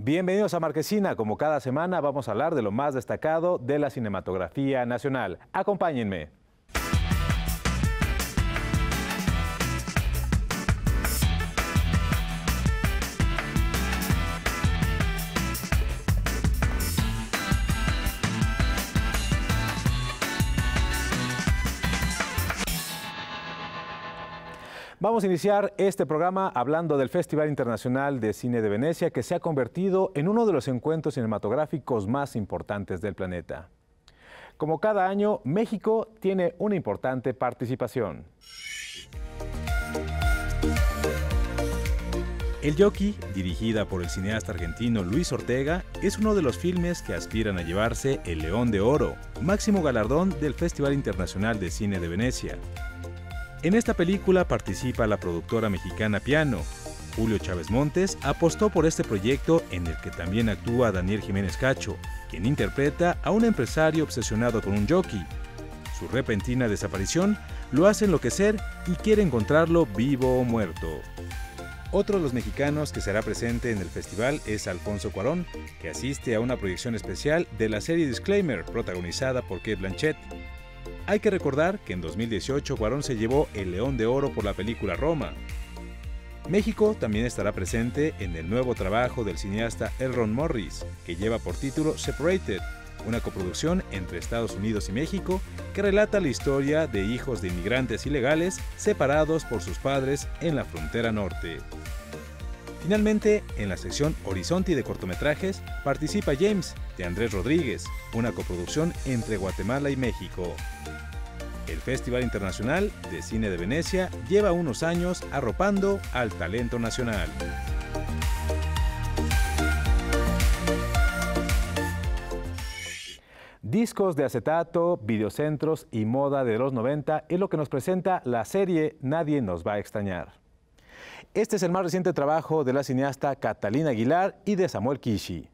Bienvenidos a Marquesina. Como cada semana vamos a hablar de lo más destacado de la cinematografía nacional. Acompáñenme. A iniciar este programa hablando del Festival Internacional de Cine de Venecia que se ha convertido en uno de los encuentros cinematográficos más importantes del planeta. Como cada año, México tiene una importante participación. El Jockey, dirigida por el cineasta argentino Luis Ortega, es uno de los filmes que aspiran a llevarse el León de Oro, máximo galardón del Festival Internacional de Cine de Venecia. En esta película participa la productora mexicana Piano. Julio Chávez Montes apostó por este proyecto en el que también actúa Daniel Jiménez Cacho, quien interpreta a un empresario obsesionado con un jockey. Su repentina desaparición lo hace enloquecer y quiere encontrarlo vivo o muerto. Otro de los mexicanos que será presente en el festival es Alfonso Cuarón, que asiste a una proyección especial de la serie Disclaimer, protagonizada por Kate Blanchett. Hay que recordar que en 2018 Cuarón se llevó el León de Oro por la película Roma. México también estará presente en el nuevo trabajo del cineasta Elron Morris, que lleva por título Separated, una coproducción entre Estados Unidos y México que relata la historia de hijos de inmigrantes ilegales separados por sus padres en la frontera norte. Finalmente, en la sección Horizonte de cortometrajes participa James, de Andrés Rodríguez, una coproducción entre Guatemala y México. El Festival Internacional de Cine de Venecia lleva unos años arropando al talento nacional. Discos de acetato, videocentros y moda de los 90 es lo que nos presenta la serie Nadie nos va a extrañar. Este es el más reciente trabajo de la cineasta Catalina Aguilar y de Samuel Kishi.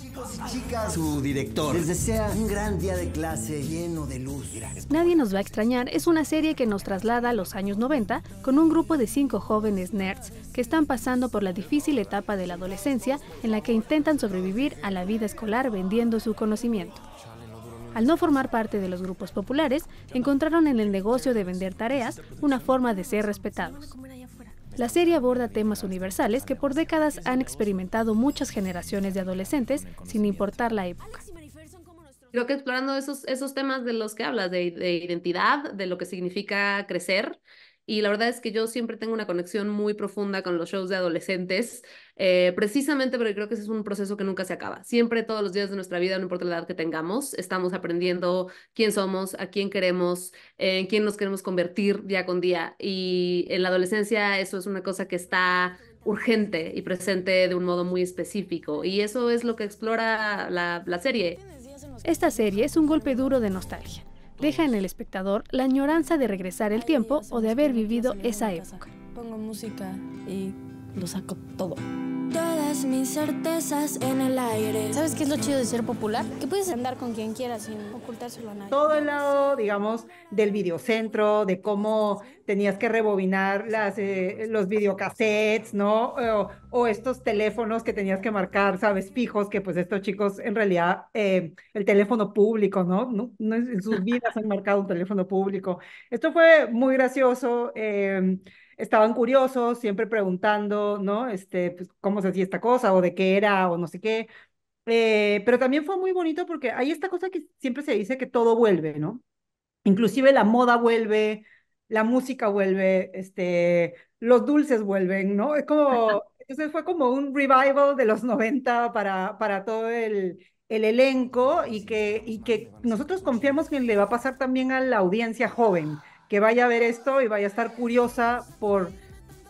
Chicos y chicas, su director les desea un gran día de clase lleno de luz. Nadie nos va a extrañar es una serie que nos traslada a los años 90 con un grupo de cinco jóvenes nerds que están pasando por la difícil etapa de la adolescencia en la que intentan sobrevivir a la vida escolar vendiendo su conocimiento. Al no formar parte de los grupos populares, encontraron en el negocio de vender tareas una forma de ser respetados. La serie aborda temas universales que por décadas han experimentado muchas generaciones de adolescentes sin importar la época. Creo que explorando esos, esos temas de los que hablas, de, de identidad, de lo que significa crecer, y la verdad es que yo siempre tengo una conexión muy profunda con los shows de adolescentes, eh, precisamente porque creo que ese es un proceso que nunca se acaba. Siempre, todos los días de nuestra vida, no importa la edad que tengamos, estamos aprendiendo quién somos, a quién queremos, en quién nos queremos convertir día con día. Y en la adolescencia eso es una cosa que está urgente y presente de un modo muy específico. Y eso es lo que explora la, la serie. Esta serie es un golpe duro de nostalgia deja en el espectador la añoranza de regresar el tiempo o de haber vivido esa época. Pongo música y lo saco todo. Todas mis certezas en el aire. ¿Sabes qué es lo chido de ser popular? Que puedes andar con quien quieras sin ocultárselo a nadie. Todo el lado, digamos, del videocentro, de cómo tenías que rebobinar las, eh, los videocassettes, ¿no? O, o, estos teléfonos que tenías que marcar, ¿sabes? Fijos, que pues estos chicos, en realidad, eh, el teléfono público, ¿no? ¿no? no en sus vidas han marcado un teléfono público. Esto fue muy gracioso. Eh, estaban curiosos, siempre preguntando, ¿no? Este, pues, cómo se hacía esta cosa o de qué era o no sé qué. Eh, pero también fue muy bonito porque hay esta cosa que siempre se dice que todo vuelve, ¿no? Inclusive la moda vuelve, la música vuelve, este, los dulces vuelven, ¿no? Es como, entonces fue como un revival de los 90 para, para todo el, el elenco y que, y que nosotros confiamos que le va a pasar también a la audiencia joven que vaya a ver esto y vaya a estar curiosa por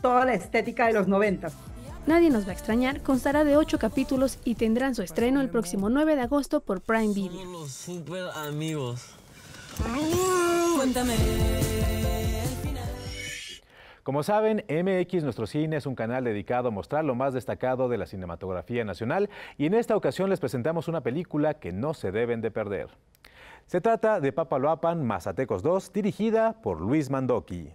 toda la estética de los noventas. Nadie nos va a extrañar, constará de ocho capítulos y tendrán su estreno el próximo 9 de agosto por Prime Video. Los super amigos. Cuéntame. Como saben, MX Nuestro Cine es un canal dedicado a mostrar lo más destacado de la cinematografía nacional y en esta ocasión les presentamos una película que no se deben de perder. Se trata de Papaloapan Mazatecos 2, dirigida por Luis Mandoki.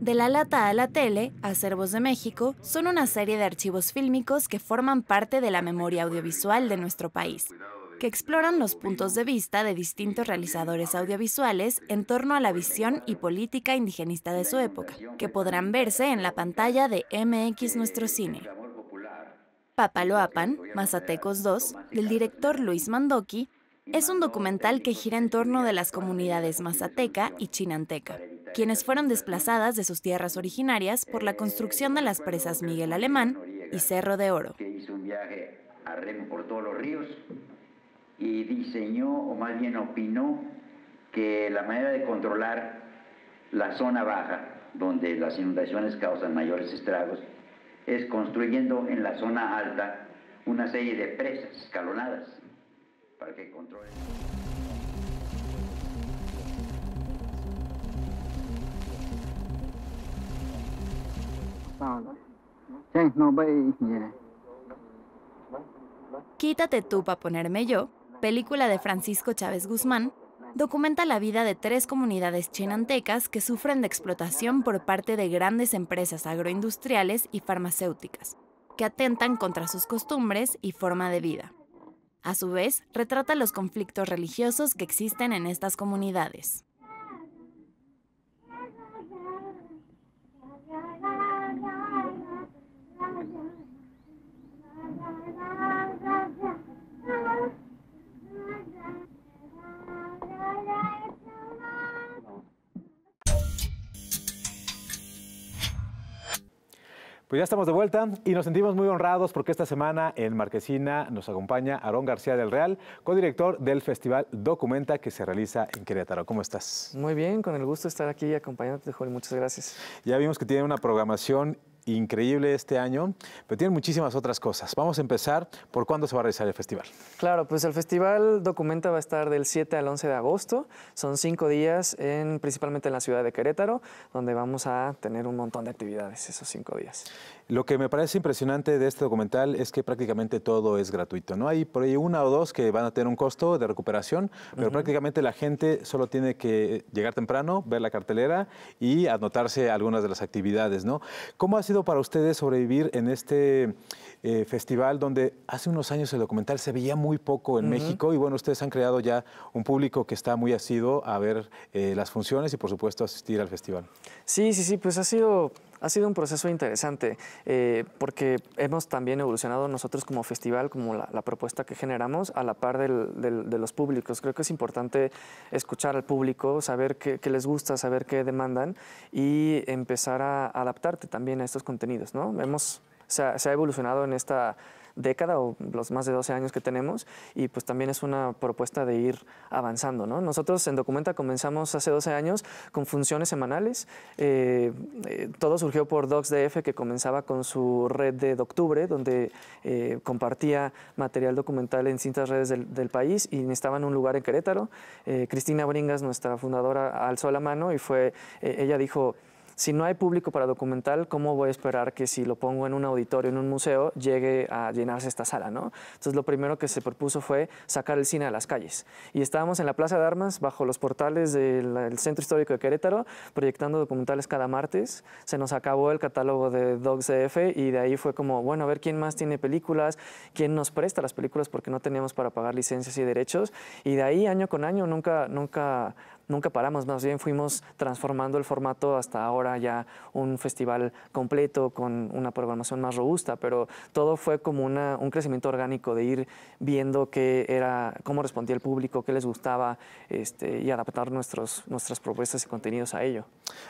De la lata a la tele, Acervos de México son una serie de archivos fílmicos que forman parte de la memoria audiovisual de nuestro país que exploran los puntos de vista de distintos realizadores audiovisuales en torno a la visión y política indigenista de su época, que podrán verse en la pantalla de MX Nuestro Cine. Papaloapan, Mazatecos 2, del director Luis Mandoki, es un documental que gira en torno de las comunidades mazateca y chinanteca, quienes fueron desplazadas de sus tierras originarias por la construcción de las presas Miguel Alemán y Cerro de Oro. Y diseñó, o más bien opinó, que la manera de controlar la zona baja, donde las inundaciones causan mayores estragos, es construyendo en la zona alta una serie de presas escalonadas para que controlen. Quítate tú para ponerme yo, película de Francisco Chávez Guzmán, documenta la vida de tres comunidades chinantecas que sufren de explotación por parte de grandes empresas agroindustriales y farmacéuticas, que atentan contra sus costumbres y forma de vida. A su vez, retrata los conflictos religiosos que existen en estas comunidades. Pues ya estamos de vuelta y nos sentimos muy honrados porque esta semana en Marquesina nos acompaña Aarón García del Real, codirector del Festival Documenta que se realiza en Querétaro. ¿Cómo estás? Muy bien, con el gusto de estar aquí acompañándote, Jorge. Muchas gracias. Ya vimos que tiene una programación increíble este año, pero tiene muchísimas otras cosas. Vamos a empezar por cuándo se va a realizar el festival. Claro, pues el festival Documenta va a estar del 7 al 11 de agosto. Son cinco días, en, principalmente en la ciudad de Querétaro, donde vamos a tener un montón de actividades esos cinco días. Lo que me parece impresionante de este documental es que prácticamente todo es gratuito. No hay por ahí una o dos que van a tener un costo de recuperación, pero prácticamente la gente solo tiene que llegar temprano, ver la cartelera y anotarse algunas de las actividades. ¿no? ¿Cómo ha sido para ustedes sobrevivir en este eh, festival donde hace unos años el documental se veía muy poco en México y bueno, ustedes han creado ya un público que está muy asiduo a ver eh, las funciones y por supuesto asistir al festival? Sí, sí, sí, pues ha sido ha sido un proceso interesante eh, porque hemos también evolucionado nosotros como festival, como la, propuesta que generamos a la par de los públicos. Creo que es importante escuchar al público, saber qué, les gusta, saber qué demandan y empezar a adaptarte también a estos contenidos. ¿no? Hemos, se ha evolucionado en esta década o los más de 12 años que tenemos y pues también es una propuesta de ir avanzando. ¿no? Nosotros en Documenta comenzamos hace 12 años con funciones semanales. Eh, eh, todo surgió por DocsDF que comenzaba con su red de Doctubre donde eh, compartía material documental en distintas redes del, país y necesitaban un lugar en Querétaro. Cristina Bringas, nuestra fundadora, alzó la mano y fue, ella dijo, si no hay público para documental, ¿cómo voy a esperar que si lo pongo en un auditorio, en un museo, llegue a llenarse esta sala? ¿no? Entonces lo primero que se propuso fue sacar el cine a las calles. Y estábamos en la Plaza de Armas, bajo los portales del Centro Histórico de Querétaro, proyectando documentales cada martes. Se nos acabó el catálogo de Dogs DF y de ahí fue como, bueno, a ver quién más tiene películas, quién nos presta las películas porque no teníamos para pagar licencias y derechos. Y de ahí, año con año, nunca, nunca nunca paramos, más bien fuimos transformando el formato hasta ahora ya un festival completo con una programación más robusta, pero todo fue como una, un crecimiento orgánico de ir viendo qué era, cómo respondía el público, qué les gustaba este, y adaptar nuestros, nuestras propuestas y contenidos a ello.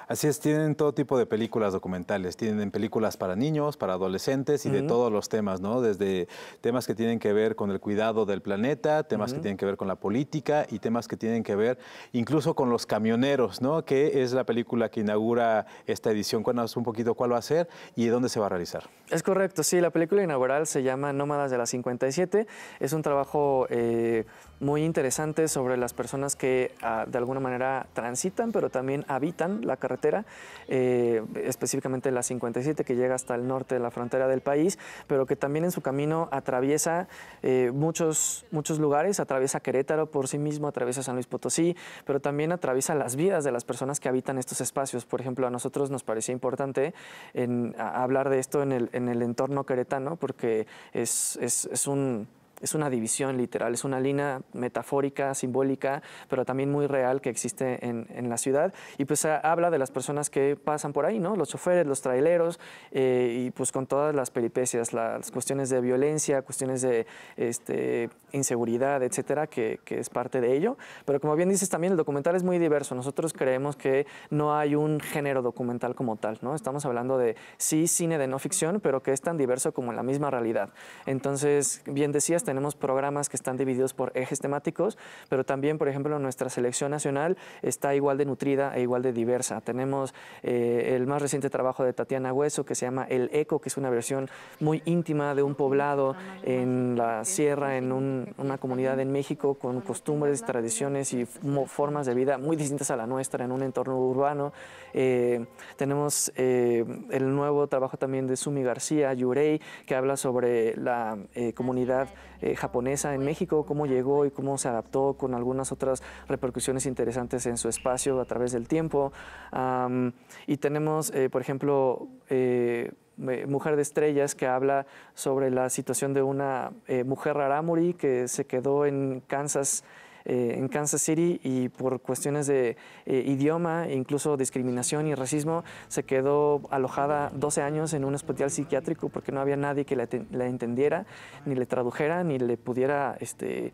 Así es, tienen todo tipo de películas documentales, tienen películas para niños, para adolescentes y de todos los temas, ¿no? Desde temas que tienen que ver con el cuidado del planeta, temas que tienen que ver con la política y temas que tienen que ver incluso con los camioneros, ¿no? Que es la película que inaugura esta edición. Cuéntanos un poquito cuál va a ser y dónde se va a realizar. Es correcto, sí. La película inaugural se llama Nómadas de la 57. Es un trabajo... Eh, muy interesante sobre las personas que ah, de alguna manera transitan, pero también habitan la carretera, eh, específicamente la 57 que llega hasta el norte de la frontera del país, pero que también en su camino atraviesa eh, muchos, muchos lugares, atraviesa Querétaro por sí mismo, atraviesa San Luis Potosí, pero también atraviesa las vidas de las personas que habitan estos espacios. Por ejemplo, a nosotros nos parecía importante en, hablar de esto en el, en el entorno queretano, porque es, es, es un es una división literal, es una línea metafórica, simbólica, pero también muy real que existe en, en la ciudad. Y pues habla de las personas que pasan por ahí, ¿no? Los choferes, los traileros, eh, y pues con todas las peripecias, las cuestiones de violencia, cuestiones de este, inseguridad, etcétera, que, que, es parte de ello. Pero como bien dices, también el documental es muy diverso. Nosotros creemos que no hay un género documental como tal, ¿no? Estamos hablando de sí cine de no ficción, pero que es tan diverso como la misma realidad. Entonces, bien decías, tenemos programas que están divididos por ejes temáticos, pero también, por ejemplo, nuestra selección nacional está igual de nutrida e igual de diversa. Tenemos eh, el más reciente trabajo de Tatiana Hueso que se llama El Eco, que es una versión muy íntima de un poblado en la sierra, en una comunidad en México, con costumbres, tradiciones y formas de vida muy distintas a la nuestra en un entorno urbano. Eh, tenemos eh, el nuevo trabajo también de Sumi García, Yurei, que habla sobre la comunidad eh, japonesa en México, cómo llegó y cómo se adaptó con algunas otras repercusiones interesantes en su espacio a través del tiempo. y tenemos, eh, por ejemplo, eh, Mujer de Estrellas, que habla sobre la situación de una mujer rarámuri que se quedó en Kansas eh, en Kansas City y por cuestiones de eh, idioma, incluso discriminación y racismo, se quedó alojada 12 años en un hospital psiquiátrico porque no había nadie que la, entendiera, ni le tradujera, ni le pudiera este,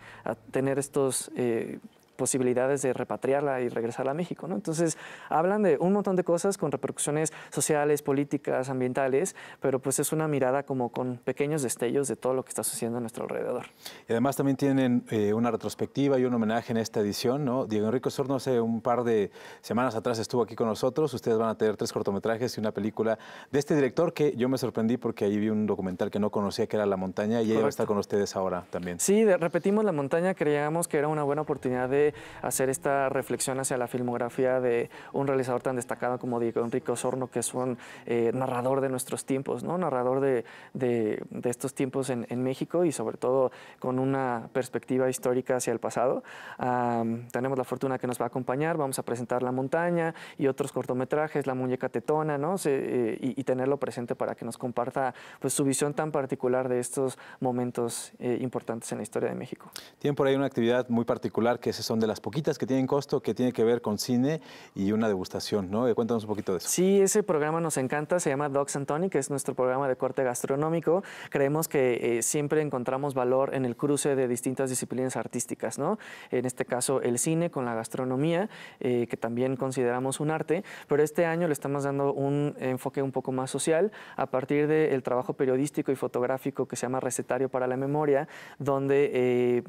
tener estos eh, posibilidades de repatriarla y regresarla a México. ¿no? Entonces, hablan de un montón de cosas con repercusiones sociales, políticas, ambientales, pero pues es una mirada como con pequeños destellos de todo lo que está sucediendo a nuestro alrededor. Y además también tienen eh, una retrospectiva y un homenaje en esta edición. ¿no? Diego Enrique Sorno hace un par de semanas atrás estuvo aquí con nosotros. Ustedes van a tener tres cortometrajes y una película de este director que yo me sorprendí porque ahí vi un documental que no conocía que era La Montaña y ella va a estar con ustedes ahora también. Sí, repetimos La Montaña, creíamos que era una buena oportunidad de hacer esta reflexión hacia la filmografía de un realizador tan destacado como Diego Enrique Osorno, que es un eh, narrador de nuestros tiempos, ¿no? narrador de, de, estos tiempos en, en, México y sobre todo con una perspectiva histórica hacia el pasado. tenemos la fortuna que nos va a acompañar, vamos a presentar La Montaña y otros cortometrajes, La Muñeca Tetona, ¿no? Eh, y, tenerlo presente para que nos comparta pues, su visión tan particular de estos momentos eh, importantes en la historia de México. Tienen por ahí una actividad muy particular que son de las que tienen costo, que tiene que ver con cine y una degustación, ¿no? Eh, cuéntanos un poquito de eso. Sí, ese programa nos encanta, se llama Docs and Tony, que es nuestro programa de corte gastronómico. Creemos que eh, siempre encontramos valor en el cruce de distintas disciplinas artísticas, ¿no? En este caso, el cine con la gastronomía, eh, que también consideramos un arte, pero este año le estamos dando un enfoque un poco más social a partir del trabajo periodístico y fotográfico que se llama Recetario para la Memoria, donde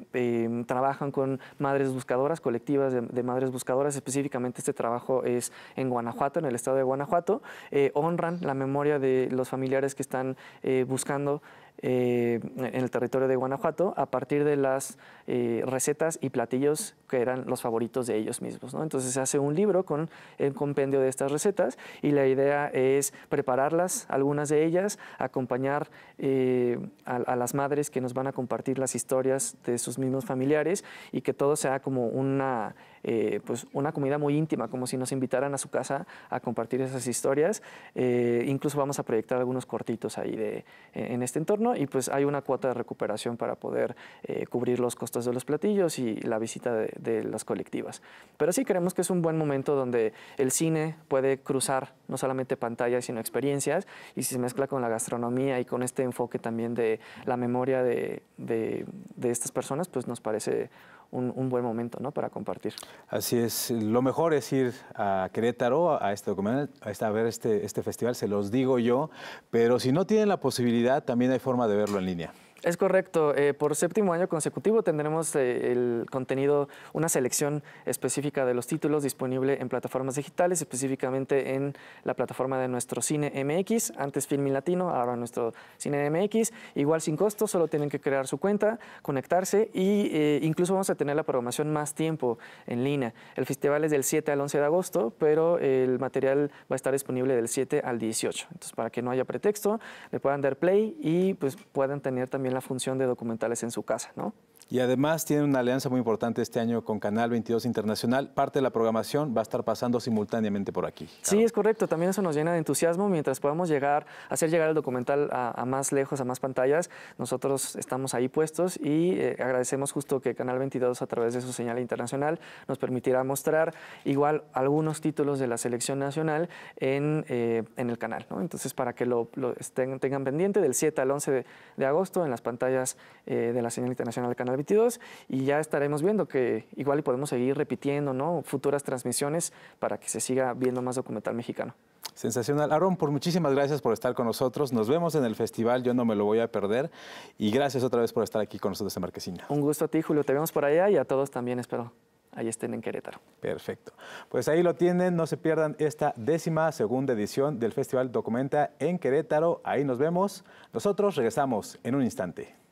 trabajan con madres buscadoras, colectivas de, madres buscadoras, específicamente este trabajo es en Guanajuato, en el estado de Guanajuato, eh, honran la memoria de los familiares que están eh, buscando eh, en el territorio de Guanajuato a partir de las eh, recetas y platillos que eran los favoritos de ellos mismos. ¿no? Entonces se hace un libro con el compendio de estas recetas y la idea es prepararlas, algunas de ellas, acompañar eh, a, las madres que nos van a compartir las historias de sus mismos familiares y que todo sea como una eh, pues una comida muy íntima, como si nos invitaran a su casa a compartir esas historias. Eh, incluso vamos a proyectar algunos cortitos ahí de, en este entorno y pues hay una cuota de recuperación para poder eh, cubrir los costos de los platillos y la visita de, las colectivas. Pero sí creemos que es un buen momento donde el cine puede cruzar no solamente pantallas, sino experiencias y si se mezcla con la gastronomía y con este enfoque también de la memoria de, de estas personas, pues nos parece un, buen momento ¿no? para compartir. Así es, lo mejor es ir a Querétaro, a este documental, a, ver este, este festival, se los digo yo, pero si no tienen la posibilidad, también hay forma de verlo en línea. Es correcto. Eh, por séptimo año consecutivo tendremos eh, el contenido, una selección específica de los títulos disponible en plataformas digitales, específicamente en la plataforma de nuestro Cine MX, antes Filmin Latino, ahora nuestro Cine MX. Igual sin costo, solo tienen que crear su cuenta, conectarse y eh, incluso vamos a tener la programación más tiempo en línea. El festival es del 7 al 11 de agosto, pero el material va a estar disponible del 7 al 18. Entonces, para que no haya pretexto, le puedan dar play y pues puedan tener también la función de documentales en su casa, ¿no? Y además tiene una alianza muy importante este año con Canal 22 Internacional. Parte de la programación va a estar pasando simultáneamente por aquí. Sí, es correcto. También eso nos llena de entusiasmo. Mientras podamos llegar, hacer llegar el documental a, más lejos, a más pantallas, nosotros estamos ahí puestos y eh, agradecemos justo que Canal 22, a través de su señal internacional, nos permitirá mostrar igual algunos títulos de la selección nacional en, eh, en el canal. Entonces, para que lo, estén, tengan pendiente, del 7 al 11 de, agosto en las pantallas eh, de la señal internacional del Canal 22 y ya estaremos viendo que igual y podemos seguir repitiendo ¿no? futuras transmisiones para que se siga viendo más documental mexicano. Sensacional. Aaron, por muchísimas gracias por estar con nosotros. Nos vemos en el festival, yo no me lo voy a perder. Y gracias otra vez por estar aquí con nosotros en Marquesina. Un gusto a ti, Julio. Te vemos por allá y a todos también, espero ahí estén en Querétaro. Perfecto. Pues ahí lo tienen, no se pierdan esta décima segunda edición del Festival Documenta en Querétaro. Ahí nos vemos. Nosotros regresamos en un instante.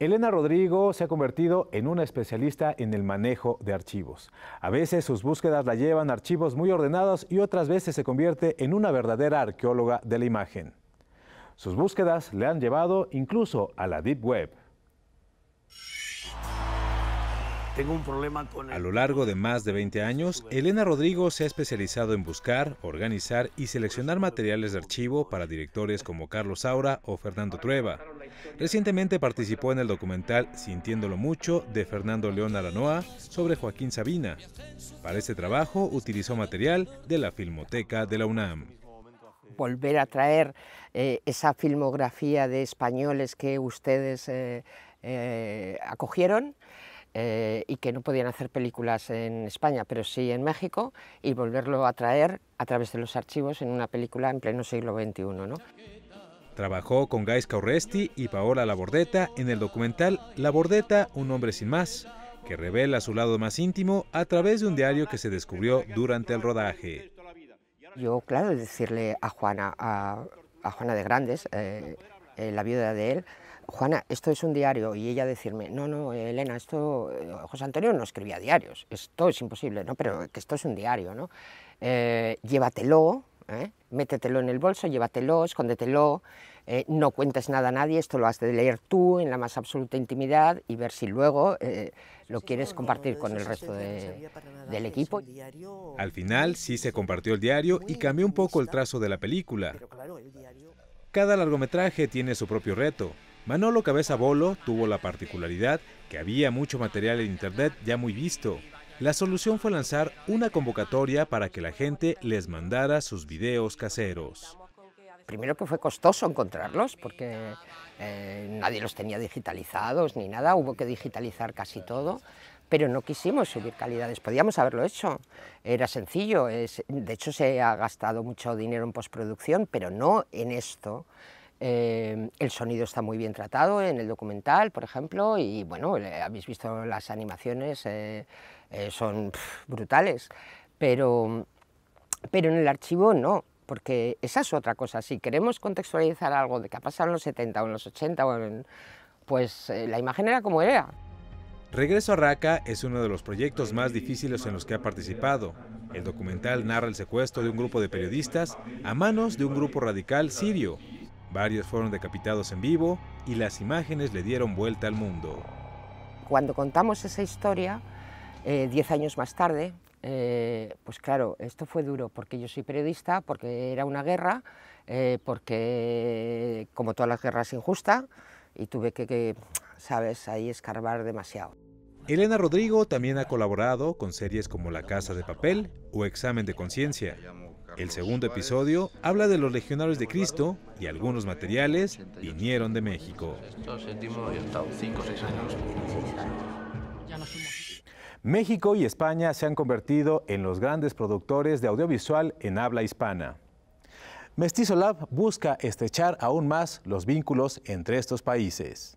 Elena Rodrigo se ha convertido en una especialista en el manejo de archivos. A veces sus búsquedas la llevan a archivos muy ordenados y otras veces se convierte en una verdadera arqueóloga de la imagen. Sus búsquedas le han llevado incluso a la Deep Web. Tengo un problema con A lo largo de más de 20 años, Elena Rodrigo se ha especializado en buscar, organizar y seleccionar materiales de archivo para directores como Carlos Saura o Fernando Trueba. Recientemente participó en el documental Sintiéndolo Mucho de Fernando León Aranoa sobre Joaquín Sabina. Para este trabajo utilizó material de la Filmoteca de la UNAM. Volver a traer eh, esa filmografía de españoles que ustedes eh, eh, acogieron eh, y que no podían hacer películas en España, pero sí en México, y volverlo a traer a través de los archivos en una película en pleno siglo XXI. ¿no? Trabajó con Gais Caurresti y Paola Labordeta en el documental La Bordeta, un hombre sin más, que revela su lado más íntimo a través de un diario que se descubrió durante el rodaje. Yo, claro, decirle a Juana, a, Juana de Grandes, eh, eh, la viuda de él, Juana, esto es un diario, y ella decirme, no, no, Elena, esto, eh, José Antonio no escribía diarios, esto es imposible, ¿no? Pero que esto es un diario, ¿no? Eh, llévatelo, ¿eh? métetelo en el bolso, llévatelo, escóndetelo, no cuentes nada a nadie, esto lo has de leer tú en la más absoluta intimidad y ver si luego lo quieres compartir con el resto del equipo. Al final sí se compartió el diario y cambió un poco el trazo de la película. Cada largometraje tiene su propio reto, Manolo Cabeza Bolo tuvo la particularidad que había mucho material en internet ya muy visto. La solución fue lanzar una convocatoria para que la gente les mandara sus videos caseros. Primero que fue costoso encontrarlos porque eh, nadie los tenía digitalizados ni nada, hubo que digitalizar casi todo, pero no quisimos subir calidades, podíamos haberlo hecho, era sencillo, de hecho se ha gastado mucho dinero en postproducción, pero no en esto. Eh, el sonido está muy bien tratado en el documental, por ejemplo, y bueno, habéis visto las animaciones, eh, eh, son brutales, pero, pero en el archivo no, porque esa es otra cosa. Si queremos contextualizar algo de que ha pasado en los 70 o en los 80, pues la imagen era como era. Regreso a Raqqa es uno de los proyectos más difíciles en los que ha participado. El documental narra el secuestro de un grupo de periodistas a manos de un grupo radical sirio Varios fueron decapitados en vivo y las imágenes le dieron vuelta al mundo. Cuando contamos esa historia, eh, diez años más tarde, eh, pues claro, esto fue duro porque yo soy periodista, porque era una guerra, eh, porque como todas las guerras injusta, y tuve que, que, sabes, ahí escarbar demasiado. Elena Rodrigo también ha colaborado con series como La Casa de Papel o Examen de Conciencia. El segundo episodio habla de los legionarios de Cristo y algunos materiales vinieron de México. México y España se han convertido en los grandes productores de audiovisual en habla hispana. Mestizo Lab busca estrechar aún más los vínculos entre estos países.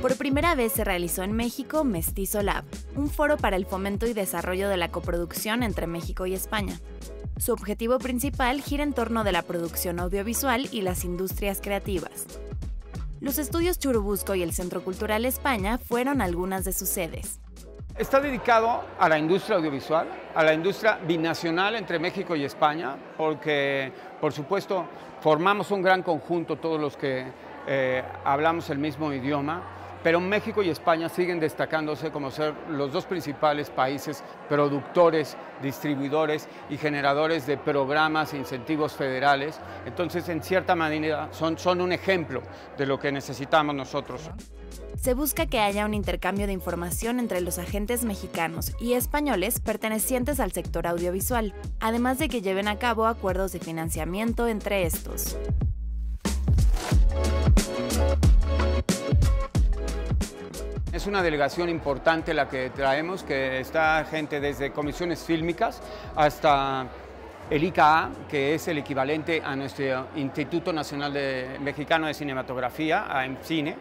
Por primera vez se realizó en México Mestizo Lab, un foro para el fomento y desarrollo de la coproducción entre México y España. Su objetivo principal gira en torno de la producción audiovisual y las industrias creativas. Los estudios Churubusco y el Centro Cultural España fueron algunas de sus sedes. Está dedicado a la industria audiovisual, a la industria binacional entre México y España, porque, por supuesto, formamos un gran conjunto todos los que eh, hablamos el mismo idioma pero México y España siguen destacándose como ser los dos principales países productores, distribuidores y generadores de programas e incentivos federales. Entonces, en cierta manera, son, un ejemplo de lo que necesitamos nosotros. Se busca que haya un intercambio de información entre los agentes mexicanos y españoles pertenecientes al sector audiovisual, además de que lleven a cabo acuerdos de financiamiento entre estos. Es una delegación importante la que traemos, que está gente desde comisiones fílmicas hasta el ICA, que es el equivalente a nuestro Instituto Nacional de, Mexicano de Cinematografía, a cine.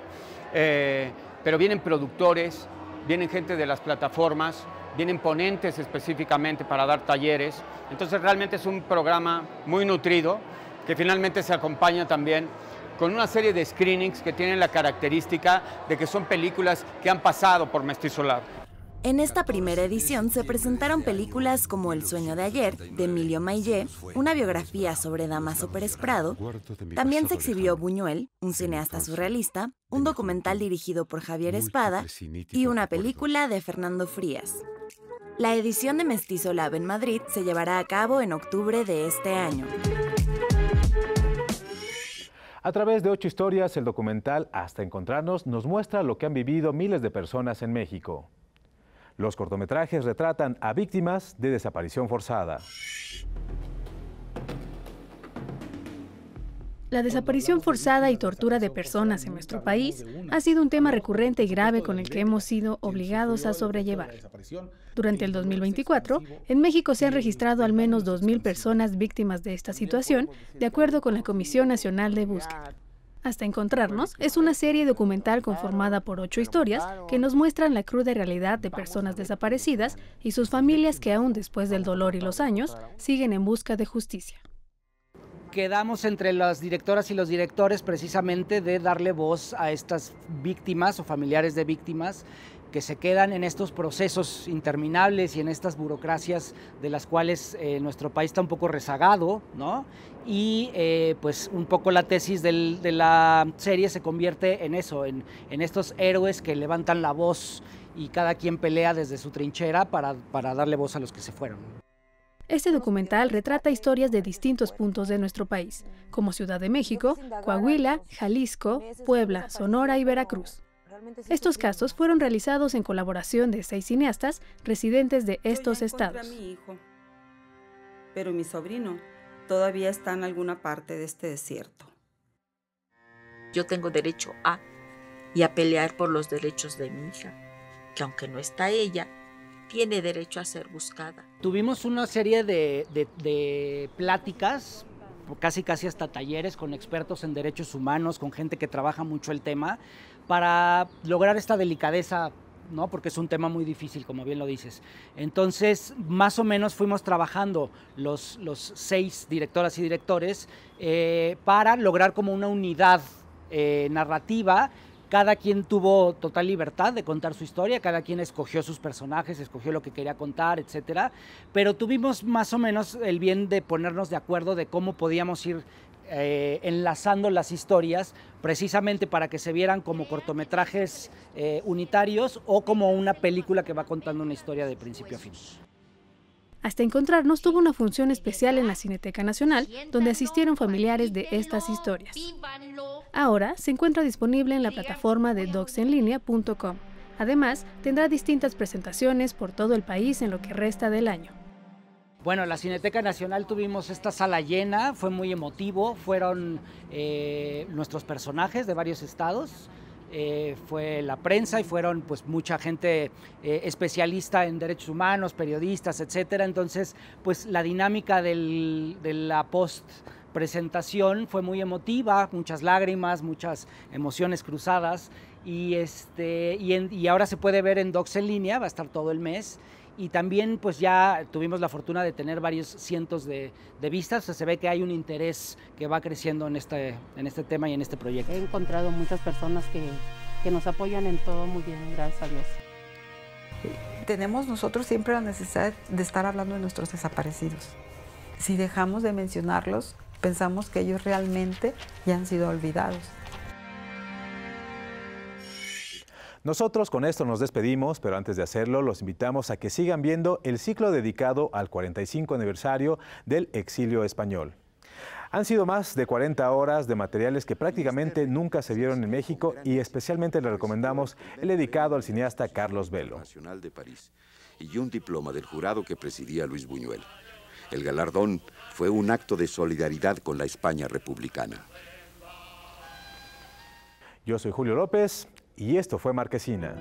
Eh, pero vienen productores, vienen gente de las plataformas, vienen ponentes específicamente para dar talleres. Entonces realmente es un programa muy nutrido que finalmente se acompaña también con una serie de screenings que tienen la característica de que son películas que han pasado por Mestizo Lab. En esta primera edición se presentaron películas como El sueño de ayer, de Emilio Maillé, una biografía sobre Damaso Pérez Prado. También se exhibió Buñuel, un cineasta surrealista, un documental dirigido por Javier Espada y una película de Fernando Frías. La edición de Mestizo Lab en Madrid se llevará a cabo en octubre de este año. A través de ocho historias, el documental Hasta Encontrarnos nos muestra lo que han vivido miles de personas en México. Los cortometrajes retratan a víctimas de desaparición forzada. La desaparición forzada y tortura de personas en nuestro país ha sido un tema recurrente y grave con el que hemos sido obligados a sobrellevar. Durante el 2024, en México se han registrado al menos 2.000 personas víctimas de esta situación, de acuerdo con la Comisión Nacional de Búsqueda. Hasta encontrarnos es una serie documental conformada por ocho historias que nos muestran la cruda realidad de personas desaparecidas y sus familias que aún después del dolor y los años siguen en busca de justicia quedamos entre las directoras y los directores precisamente de darle voz a estas víctimas o familiares de víctimas que se quedan en estos procesos interminables y en estas burocracias de las cuales eh, nuestro país está un poco rezagado, ¿no? Y eh, pues un poco la tesis de la serie se convierte en eso, en, estos héroes que levantan la voz y cada quien pelea desde su trinchera para darle voz a los que se fueron. Este documental retrata historias de distintos puntos de nuestro país, como Ciudad de México, Coahuila, Jalisco, Puebla, Sonora y Veracruz. Estos casos fueron realizados en colaboración de seis cineastas residentes de estos estados. mi hijo, pero mi sobrino todavía está en alguna parte de este desierto. Yo tengo derecho a y a pelear por los derechos de mi hija, que aunque no está ella, tiene derecho a ser buscada. Tuvimos una serie de, pláticas casi casi hasta talleres con expertos en derechos humanos, con gente que trabaja mucho el tema, para lograr esta delicadeza, ¿no? Porque es un tema muy difícil, como bien lo dices. Entonces, más o menos fuimos trabajando los, los seis directoras y directores eh, para lograr como una unidad eh, narrativa cada quien tuvo total libertad de contar su historia, cada quien escogió sus personajes, escogió lo que quería contar, etcétera. Pero tuvimos más o menos el bien de ponernos de acuerdo de cómo podíamos ir eh, enlazando las historias precisamente para que se vieran como cortometrajes eh, unitarios o como una película que va contando una historia de principio a fin. Hasta encontrarnos tuvo una función especial en la Cineteca Nacional, donde asistieron familiares de estas historias. Ahora se encuentra disponible en la plataforma de docsenlinea.com. Además, tendrá distintas presentaciones por todo el país en lo que resta del año. Bueno, la Cineteca Nacional tuvimos esta sala llena, fue muy emotivo, fueron eh, nuestros personajes de varios estados, eh, fue la prensa y fueron pues mucha gente eh, especialista en derechos humanos, periodistas, etcétera. Entonces, pues la dinámica de la post presentación fue muy emotiva, muchas lágrimas, muchas emociones cruzadas y, este, y, ahora se puede ver en Docs en línea, va a estar todo el mes y también pues ya tuvimos la fortuna de tener varios cientos de, vistas, se ve que hay un interés que va creciendo en este, en este tema y en este proyecto. He encontrado muchas personas que, que nos apoyan en todo muy bien, gracias a Dios. Tenemos nosotros siempre la necesidad de estar hablando de nuestros desaparecidos. Si dejamos de mencionarlos, pensamos que ellos realmente ya han sido olvidados. Nosotros con esto nos despedimos, pero antes de hacerlo los invitamos a que sigan viendo el ciclo dedicado al 45 aniversario del exilio español. Han sido más de 40 horas de materiales que prácticamente nunca se vieron en México y especialmente le recomendamos el dedicado al cineasta Carlos Velo. Nacional de París y un diploma del jurado que presidía Luis Buñuel. El galardón fue un acto de solidaridad con la España republicana. Yo soy Julio López y esto fue Marquesina.